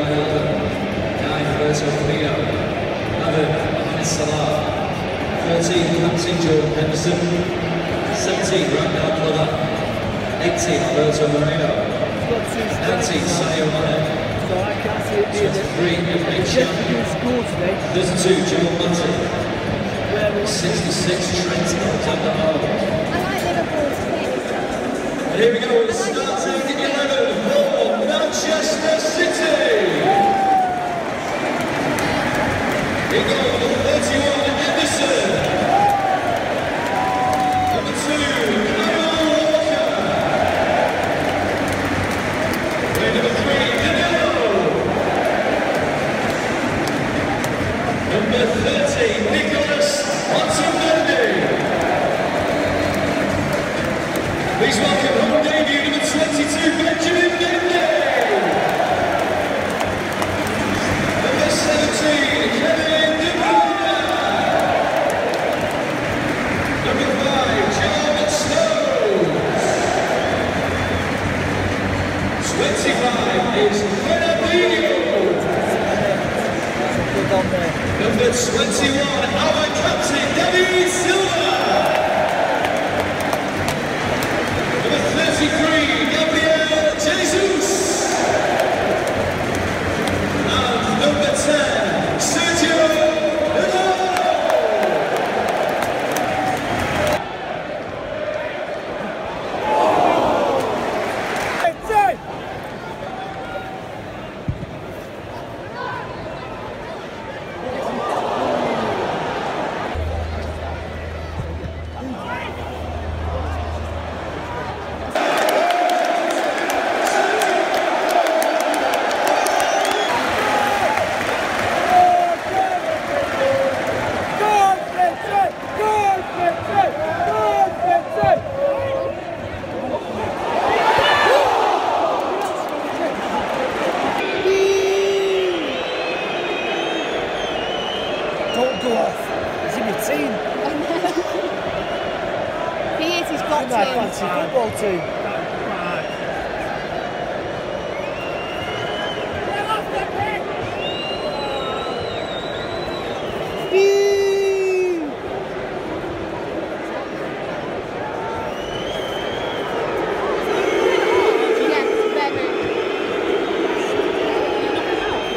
Jason Opinula. 5, Georginio Wijnaldum. 9, Roberto Firmino. 11, Mohamed Salah. 14, Captain Jordan Henderson. 17, Ragnar Klavan. 18, Alberto Moreno. 19, Sadio Mane. So I can't see it being 23, Emre today. 32, Joe Matip. 66, Trent Liverpool's. And here we go, the starting Please welcome home debut number 22, Benjamin Mendy. Number 17, Kevin De Number 5, John Stones. 25 is Fernandinho. good. Number 21, our captain, He is, he's got In my to. fancy football team. Yes, very.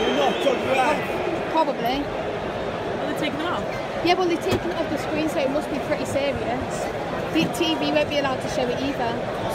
You're not good, right? Probably. Are they taking them off? Yeah, well, they've taken the screen, so it must be pretty serious. The TV won't be allowed to show it either.